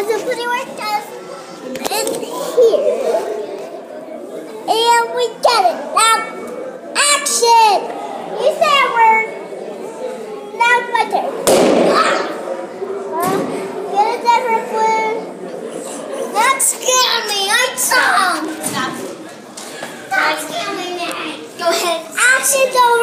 Because the pudding work does here. And we got it. Now, action! You say a word. Now it's my turn. Get a different. That scared me. I'm That scared me. Go ahead. Action's.